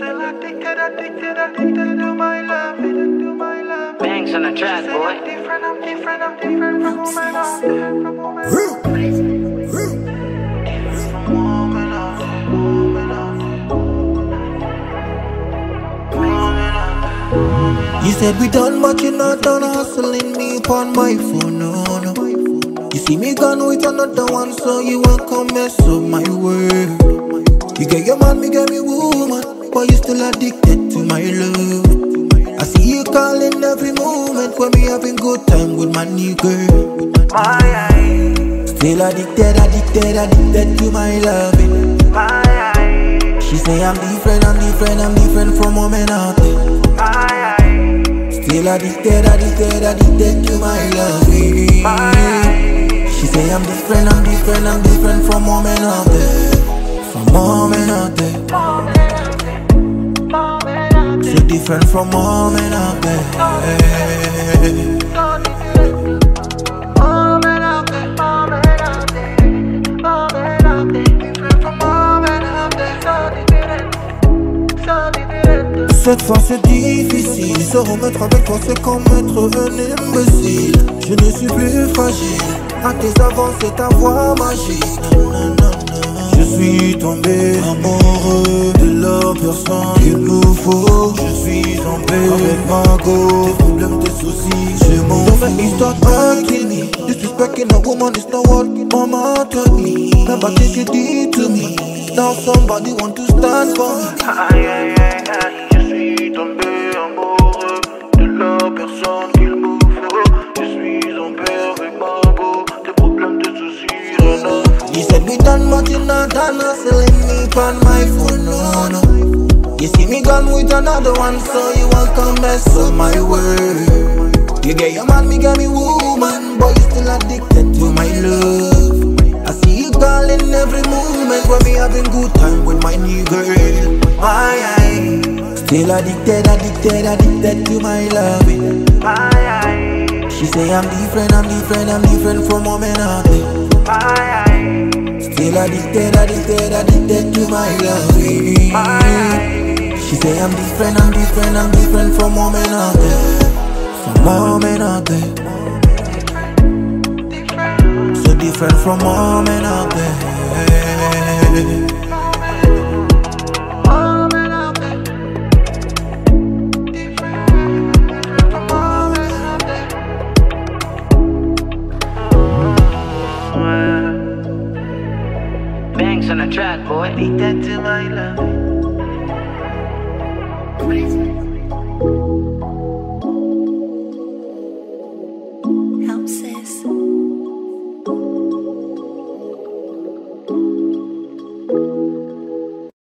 My love. Bangs on the track, boy. I'm different, I'm different, I'm different from woman from woman. You said we done, but you not done hustling me upon my phone, no, no. You see me gone with another one, so you won't come mess up my world. You get your man, me get me woman, but you still addicted to my love. I see you calling every moment when we having good time with my new girl. Still addicted, addicted, addicted to my loving. She say I'm different, I'm different, I'm different from women out there. Still addicted, addicted, addicted to my loving. She say I'm different, I'm different, I'm different from women out there. Cette fois c'est difficile, se remettre avec toi c'est comme être un imbécile. Je ne suis plus fragile, à tes avances c'est ta voix magique. Je suis tombé amoureux de la personne qu'il nous faut. Je suis en paix avec ma go. Tes problèmes, tes soucis, je m'en fous. Don't make me start hurting me. Disrespecting a woman is not what mama told me. Remember things you did to me. Now somebody want to stand for me. Aïe aïe aïe aïe, je suis tombé amoureux de la personne qu'il me faut. Je suis en paix avec ma go. Tes problèmes, tes soucis, rien à foutre. You said we done, but you not done hustling me on my phone, me another one, so you won't come mess up my world. You get your man, me get me woman, but you still addicted to my love. I see you calling every moment when me having good time with my new girl. My eye, Still addicted, addicted, addicted to my loving. my eye, She say I'm different, I'm different, I'm different from women out there. my eye, Still addicted, addicted, addicted to my loving. my eye. She say I'm different, I'm different, I'm different from women out there. From women out there. So different from women out there. Woman out there. Different, different from woman out there. Bangs on the track, boy. Addicted to my love. Crazy.